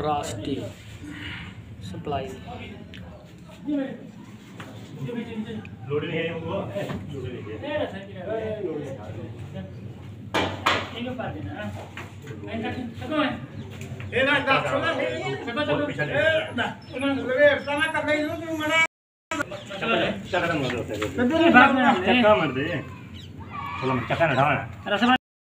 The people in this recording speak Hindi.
ब्रास्टी सप्लाई लोडिंग है हमको लोडिंग है इनको पार देना इनका चलो ए ना डॉक्टर ना ए ना चलो ए ना उन्होंने करना ही हो तुम मना ಚಕ್ರ ಚಕ್ರ ಮಾಡ್ದೆ ಚಕ್ರ ಮಾಡ್ದೆ ಚಲೋ ಚಕ್ರ ನಡವಣ